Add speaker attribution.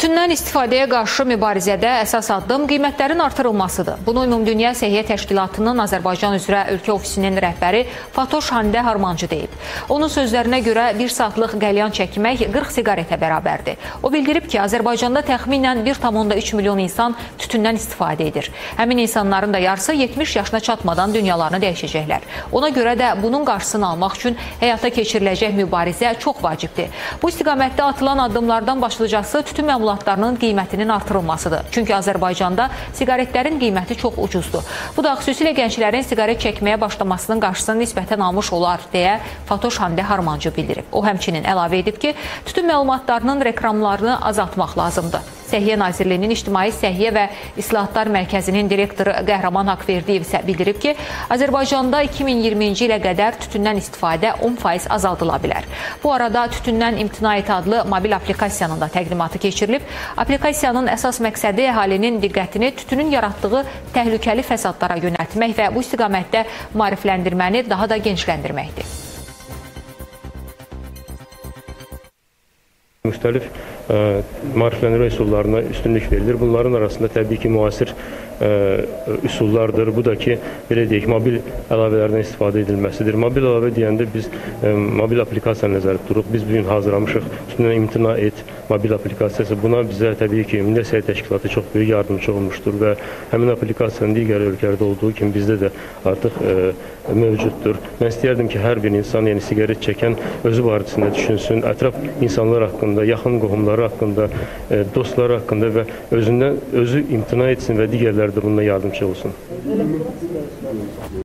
Speaker 1: Tütündən istifadəyə qarşı mübarizədə əsas addım qiymətlərin artırılmasıdır. Bunu Ümumdünya Səhiyyə Təşkilatının Azərbaycan üzrə ölkə ofisinin rəhbəri Fatoş Hamidə Harmancı deyib. Onun sözlərinə görə 1 saatlıq qəlyan çəkmək 40 siqaretə bərabərdir. O bildirib ki, Azərbaycanda təxminən 1,3 milyon insan tütündən istifadə edir. Həmin insanların da yarısı 70 yaşına çatmadan dünyalarını dəyişəcəklər. Ona görə də bunun qarşısını almaq üçün həyata keçiriləcək mübarizə çox vacibdir. Bu istiqamətdə atılan addımlardan başlıcası tütün məmulatlarının qiymətinin artırılmasıdır. Çünki Azərbaycanda siqaretlərin qiyməti çox ucuzdur. Bu da xüsusilə gənclərin siqaret çəkməyə başlamasının qarşısını nisbətən almış olar deyə Fatoş Hamidə Harmancı bildirib. O həmçinin əlavə edib ki, tütün məlumatlarının reklamlarını azaltmaq lazımdır. Səhiyyə Nazirliyinin İctimai Səhiyyə və İslahatlar Mərkəzinin direktoru Qəhrəman Haqverdiyev isə bildirib ki, Azərbaycanda 2020-ci ilə qədər tütündən istifadə 10% azaldıla bilər. Bu arada Tütündən İmtina Et adlı mobil aplikasiyanın da təqdimatı keçirilib. Aplikasiyanın əsas məqsədi əhalinin diqqətini tütünün yaratdığı təhlükəli fəsadlara yönəltmək və bu istiqamətdə maarifləndirməni daha da genişləndirməkdir.
Speaker 2: Müxtəlif ə, maarifləndirmə üsullarına üstünlük verilir. Bunların arasında təbii ki, müasir ə, üsullardır. Bu da ki, belə deyək, mobil əlavələrdən istifadə edilməsidir. Mobil əlavə deyəndə biz ə, mobil aplikasiya nəzərdə tuturuq. Biz bu gün hazırlamışıq üstündən imtina et mobil aplikasiyası. Buna bizə təbii ki, Milli Səhiyyə Təşkilatı çox böyük yardımcı olmuşdur və həmin aplikasiyanın digər ölkələrdə olduğu kimi bizdə də artıq ə, mövcuddur. Mən istəyərdim ki, hər bir insan, yəni siqaret çəkən özü barəsində düşünsün, ətraf insanlar haqqında, yaxın qohumları haqqında, ə, dostları haqqında və özündən özü imtina etsin və digərləri də bununla yardımcı olsun.